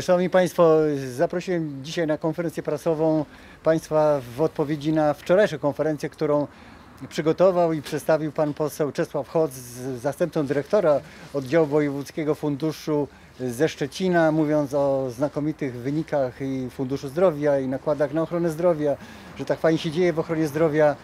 Szanowni Państwo, zaprosiłem dzisiaj na konferencję prasową Państwa w odpowiedzi na wczorajszą konferencję, którą przygotował i przedstawił Pan poseł Czesław Hoc, zastępcą dyrektora oddziału wojewódzkiego funduszu ze Szczecina, mówiąc o znakomitych wynikach i Funduszu Zdrowia i nakładach na ochronę zdrowia, że tak fajnie się dzieje w ochronie zdrowia.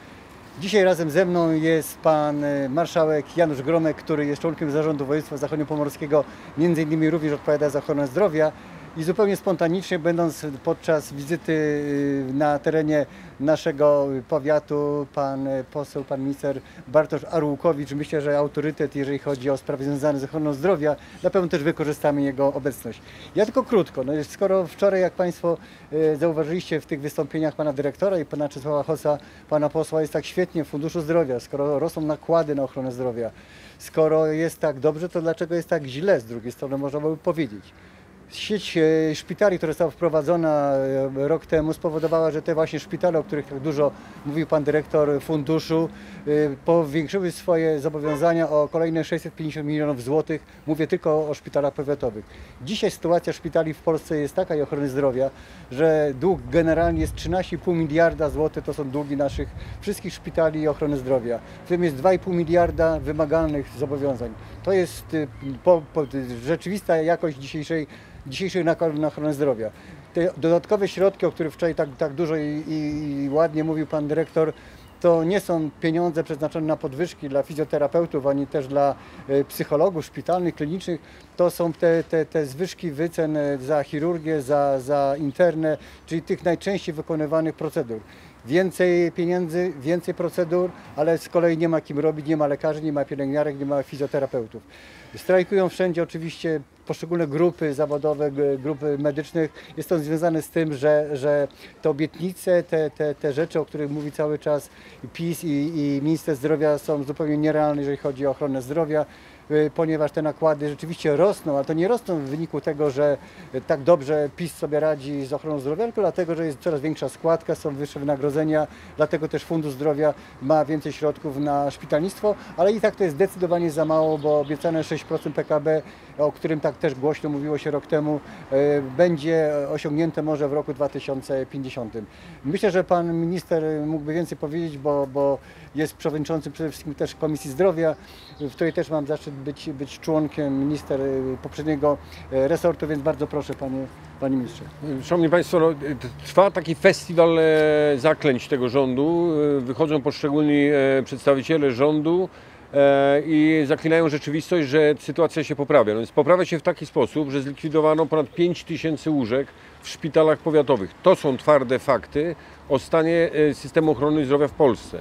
Dzisiaj razem ze mną jest pan e, marszałek Janusz Gromek, który jest członkiem zarządu województwa zachodniopomorskiego, między innymi również odpowiada za ochronę zdrowia. I zupełnie spontanicznie, będąc podczas wizyty y, na terenie naszego powiatu, pan e, poseł, pan minister Bartosz Arłukowicz, myślę, że autorytet, jeżeli chodzi o sprawy związane z ochroną zdrowia, na pewno też wykorzystamy jego obecność. Ja tylko krótko, no, skoro wczoraj, jak Państwo e, zauważyliście w tych wystąpieniach pana dyrektora i pana Czesława Hossa, pana posła, jest tak świetnie w Funduszu Zdrowia, skoro rosną nakłady na ochronę zdrowia, skoro jest tak dobrze, to dlaczego jest tak źle z drugiej strony, można by powiedzieć. Sieć e, szpitali, która została wprowadzona e, rok temu, spowodowała, że te właśnie szpitale, o których tak dużo mówił pan dyrektor funduszu, e, powiększyły swoje zobowiązania o kolejne 650 milionów złotych. Mówię tylko o szpitalach powiatowych. Dzisiaj sytuacja szpitali w Polsce jest taka i ochrony zdrowia, że dług generalnie jest 13,5 miliarda złotych, to są długi naszych wszystkich szpitali i ochrony zdrowia. W tym jest 2,5 miliarda wymagalnych zobowiązań. To jest y, po, po, rzeczywista jakość dzisiejszej nakładów na ochronę zdrowia. Te dodatkowe środki, o których wczoraj tak, tak dużo i, i, ładnie mówił pan dyrektor, to nie są pieniądze przeznaczone na podwyżki dla fizjoterapeutów, ani też dla e, psychologów szpitalnych, klinicznych. To są te, te, te zwyżki wycen e, za chirurgię, za, za internę, czyli tych najczęściej wykonywanych procedur. Więcej pieniędzy, więcej procedur, ale z kolei nie ma kim robić, nie ma lekarzy, nie ma pielęgniarek, nie ma fizjoterapeutów. Strajkują wszędzie oczywiście poszczególne grupy zawodowe, grupy medycznych. Jest to związane z tym, że, że te obietnice, te, te, te rzeczy, o których mówi cały czas PiS i, i minister zdrowia są zupełnie nierealne, jeżeli chodzi o ochronę zdrowia ponieważ te nakłady rzeczywiście rosną, ale to nie rosną w wyniku tego, że tak dobrze PiS sobie radzi z ochroną zdrowia, tylko dlatego, że jest coraz większa składka, są wyższe wynagrodzenia, dlatego też Fundusz Zdrowia ma więcej środków na szpitalnictwo, ale i tak to jest zdecydowanie za mało, bo obiecane 6% PKB, o którym tak też głośno mówiło się rok temu, y, będzie osiągnięte może w roku 2050. Myślę, że pan minister mógłby więcej powiedzieć, bo, bo jest przewodniczącym przede wszystkim też Komisji Zdrowia, w której też mam zaszczyt być, być członkiem minister y, poprzedniego y, resortu, więc bardzo proszę panie, panie ministrze. Szanowni Państwo, no, trwa taki festiwal e, zaklęć tego rządu. E, Wychodzą poszczególni e, przedstawiciele rządu i zaklinają rzeczywistość, że sytuacja się poprawia. No więc poprawia się w taki sposób, że zlikwidowano ponad 5 tysięcy łóżek w szpitalach powiatowych. To są twarde fakty o stanie systemu ochrony zdrowia w Polsce.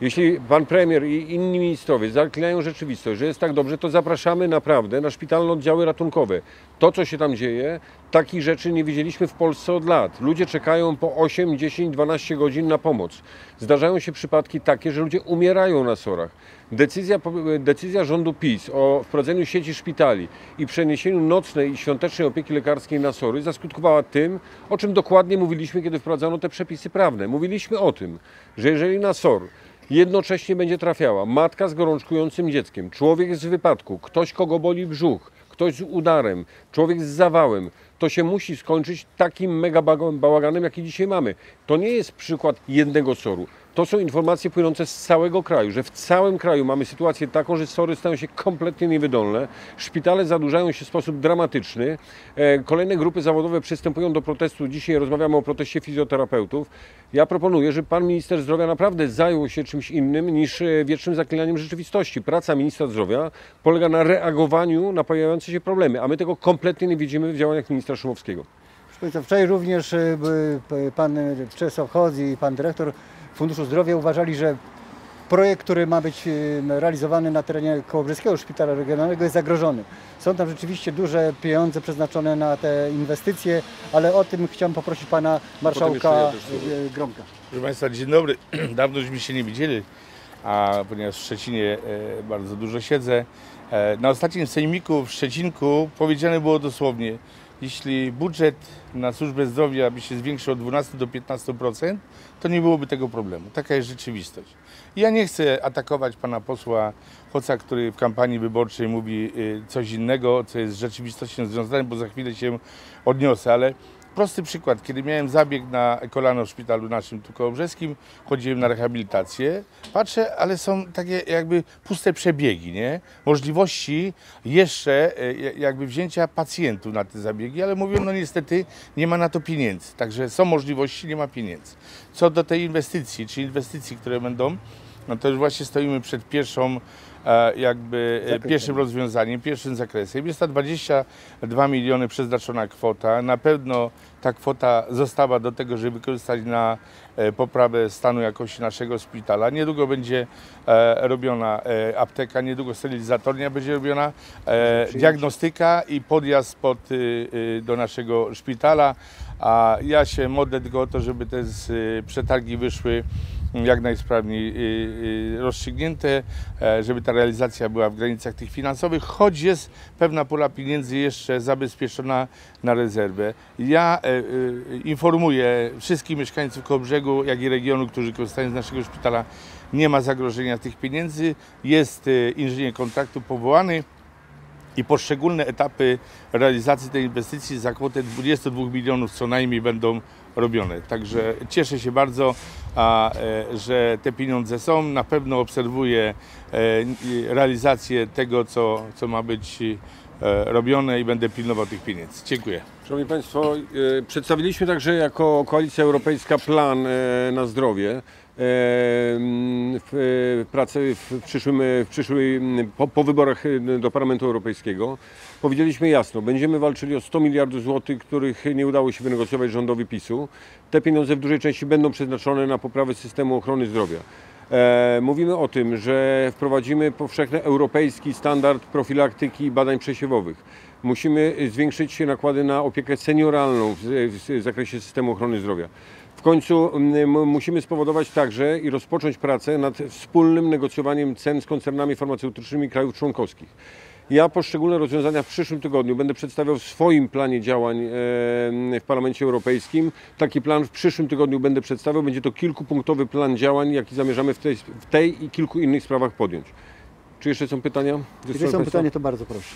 Jeśli pan premier i inni ministrowie zaklinają rzeczywistość, że jest tak dobrze, to zapraszamy naprawdę na szpitalne oddziały ratunkowe. To, co się tam dzieje, takich rzeczy nie widzieliśmy w Polsce od lat. Ludzie czekają po 8, 10, 12 godzin na pomoc. Zdarzają się przypadki takie, że ludzie umierają na sorach. Decyzja, decyzja rządu PiS o wprowadzeniu sieci szpitali i przeniesieniu nocnej i świątecznej opieki lekarskiej na sory zaskutkowała tym, o czym dokładnie mówiliśmy, kiedy wprowadzano te przepisy prawne. Mówiliśmy o tym, że jeżeli na SOR jednocześnie będzie trafiała matka z gorączkującym dzieckiem, człowiek z wypadku, ktoś, kogo boli brzuch, ktoś z udarem, człowiek z zawałem, to się musi skończyć takim mega bałaganem, jaki dzisiaj mamy. To nie jest przykład jednego soru. To są informacje płynące z całego kraju, że w całym kraju mamy sytuację taką, że sory stają się kompletnie niewydolne, szpitale zadłużają się w sposób dramatyczny, e, kolejne grupy zawodowe przystępują do protestu. Dzisiaj rozmawiamy o proteście fizjoterapeutów. Ja proponuję, żeby pan minister zdrowia naprawdę zajął się czymś innym niż e, wiecznym zaklinaniem rzeczywistości. Praca ministra zdrowia polega na reagowaniu na pojawiające się problemy, a my tego kompletnie nie widzimy w działaniach ministra Szumowskiego. Wczoraj również p- pan Czesław Chodz i pan dyrektor Funduszu Zdrowia uważali, że projekt, który ma być y, realizowany na terenie Kołobrzeskiego Szpitala Regionalnego jest zagrożony. Są tam rzeczywiście duże pieniądze przeznaczone na te inwestycje, ale o tym chciałem poprosić pana marszałka jeszcze ja słowo. y, Gromka. Proszę Państwa, dzień dobry. Dawno żeśmy się nie widzieli, a ponieważ w Szczecinie e, bardzo dużo siedzę. E, na ostatnim sejmiku w Szczecinku powiedziane było dosłownie jeśli budżet na służbę zdrowia by się zwiększył od 12 do 15%, to nie byłoby tego problemu. Taka jest rzeczywistość. Ja nie chcę atakować pana posła Hoca, który w kampanii wyborczej mówi y, coś innego, co jest z rzeczywistością związane, bo za chwilę się odniosę, ale prosty przykład. Kiedy miałem zabieg na kolano w szpitalu naszym tu kołobrzeskim, chodziłem na rehabilitację, patrzę, ale są takie jakby puste przebiegi, nie? Możliwości jeszcze e, jakby wzięcia pacjentów na te zabiegi, ale mówią, no niestety nie ma na to pieniędzy. Także są możliwości, nie ma pieniędzy. Co do tej inwestycji, czy inwestycji, które będą, no to już właśnie stoimy przed pierwszą jakby e, pierwszym rozwiązaniem, pierwszym zakresem. Jest to 22 miliony przeznaczona kwota. Na pewno ta kwota została do tego, żeby wykorzystać na e, poprawę stanu jakości naszego szpitala. Niedługo będzie e, robiona e, apteka, niedługo sterylizatornia będzie robiona, e, diagnostyka i podjazd pod, y, y, do naszego szpitala. A ja się modlę tylko o to, żeby te y, przetargi wyszły jak najsprawniej y, y, rozstrzygnięte, e, żeby ta realizacja była w granicach tych finansowych, choć jest pewna pula pieniędzy jeszcze zabezpieczona na rezerwę. Ja e, e, informuję wszystkich mieszkańców Kołobrzegu, jak i regionu, którzy korzystają z naszego szpitala, nie ma zagrożenia tych pieniędzy. Jest inżynier kontraktu powołany i poszczególne etapy realizacji tej inwestycji za kwotę 22 milionów co najmniej będą robione. Także cieszę się bardzo, a, e, że te pieniądze są. Na pewno obserwuję e, realizację tego, co, co ma być e, robione i będę pilnował tych pieniędzy. Dziękuję. Szanowni Państwo, przedstawiliśmy także jako Koalicja Europejska plan na zdrowie. W pracy w przyszłym, w przyszłym po, po wyborach do Parlamentu Europejskiego. Powiedzieliśmy jasno, będziemy walczyli o 100 miliardów złotych, których nie udało się wynegocjować rządowi PiSu. Te pieniądze w dużej części będą przeznaczone na poprawę systemu ochrony zdrowia. E, Mówimy o tym, że wprowadzimy powszechny europejski standard profilaktyki i badań przesiewowych. Musimy zwiększyć nakłady na opiekę senioralną w, w zakresie systemu ochrony zdrowia. W końcu musimy spowodować także i rozpocząć pracę nad wspólnym negocjowaniem cen z koncernami farmaceutycznymi krajów członkowskich. Ja poszczególne rozwiązania w przyszłym tygodniu będę przedstawiał w swoim planie działań e, w Parlamencie Europejskim. Taki plan w przyszłym tygodniu będę przedstawiał. Będzie to kilkupunktowy plan działań, jaki zamierzamy w tej, w tej i kilku innych sprawach podjąć. Czy jeszcze są pytania? strony są państwa? pytania, to bardzo proszę.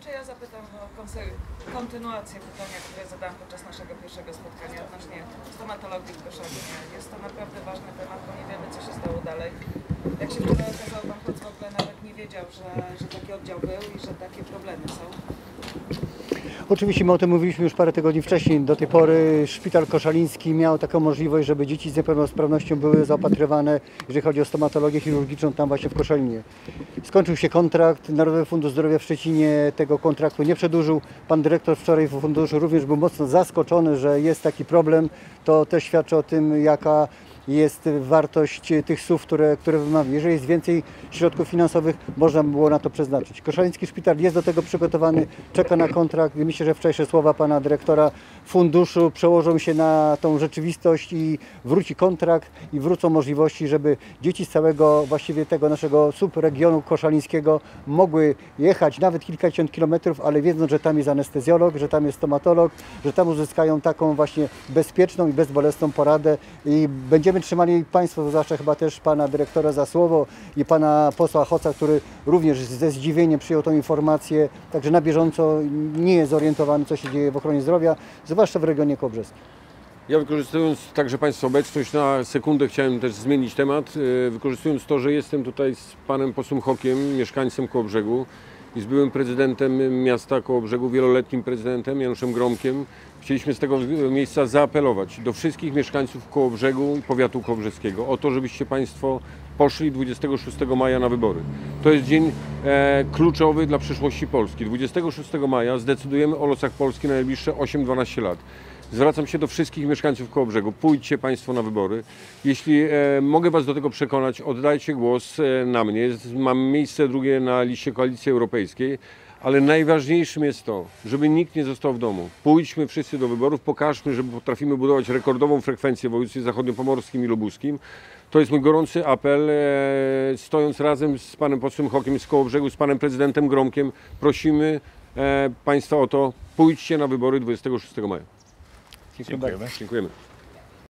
Czy ja zapytam o kontynuację pytania, zadałam podczas naszego pierwszego spotkania odnośnie stomatologii w Koszalinie. Jest to naprawdę ważny temat, bo nie wiemy, co się stało dalej. Jak się wczoraj okazało, pan Hoc w ogóle nawet nie wiedział, że, że taki oddział był i że takie problemy są. Oczywiście my o tym mówiliśmy już parę tygodni wcześniej. Do tej pory szpital koszaliński miał taką możliwość, żeby dzieci z niepełnosprawnością były zaopatrywane, jeżeli chodzi o stomatologię chirurgiczną tam właśnie w Koszalinie. Skończył się kontrakt, Narodowy Fundusz Zdrowia w Szczecinie tego kontraktu nie przedłużył. Pan dyrektor wczoraj w funduszu również był mocno zaskoczony, że jest taki problem. To też świadczy o tym, jaka jest wartość tych słów, które, które wymawiam. Jeżeli jest więcej środków finansowych, można by było na to przeznaczyć. Koszaliński Szpital jest do tego przygotowany, czeka na kontrakt myślę, że wczorajsze słowa pana dyrektora funduszu przełożą się na tą rzeczywistość i wróci kontrakt i wrócą możliwości, żeby dzieci z całego właściwie tego naszego subregionu koszalińskiego mogły jechać nawet kilkadziesiąt kilometrów, ale wiedząc, że tam jest anestezjolog, że tam jest stomatolog, że tam uzyskają taką właśnie bezpieczną i bezbolesną poradę i będziemy trzymali Państwo, zwłaszcza chyba też Pana Dyrektora za słowo i Pana posła Hoca, który również ze zdziwieniem przyjął tą informację, także na bieżąco nie jest zorientowany, co się dzieje w ochronie zdrowia, zwłaszcza w regionie kołobrzeskim. Ja wykorzystując także Państwa obecność na sekundę chciałem też zmienić temat. E, Wykorzystując to, że jestem tutaj z panem posłem Hokiem, mieszkańcem Kołobrzegu i z byłym prezydentem miasta Kołobrzegu, wieloletnim prezydentem Januszem Gromkiem, chcieliśmy z tego miejsca zaapelować do wszystkich mieszkańców Kołobrzegu i powiatu kołobrzeskiego o to, żebyście Państwo poszli 26 maja na wybory. To jest dzień e, kluczowy dla przyszłości Polski. 26 maja zdecydujemy o losach Polski na najbliższe 8-12 lat. Zwracam się do wszystkich mieszkańców Kołobrzegu. Pójdźcie Państwo na wybory. Jeśli e, mogę Was do tego przekonać, oddajcie głos e, na mnie. Mam miejsce drugie na liście Koalicji Europejskiej. Ale najważniejszym jest to, żeby nikt nie został w domu. Pójdźmy wszyscy do wyborów, pokażmy, że potrafimy budować rekordową frekwencję w województwie zachodniopomorskim i lubuskim. To jest mój gorący apel. E, stojąc razem z panem posłem Hokiem z Kołobrzegu, z panem prezydentem Gromkiem, prosimy e, Państwa o to, pójdźcie na wybory 26 maja. Dziękuję bardzo. Dziękujemy. Dziękujemy.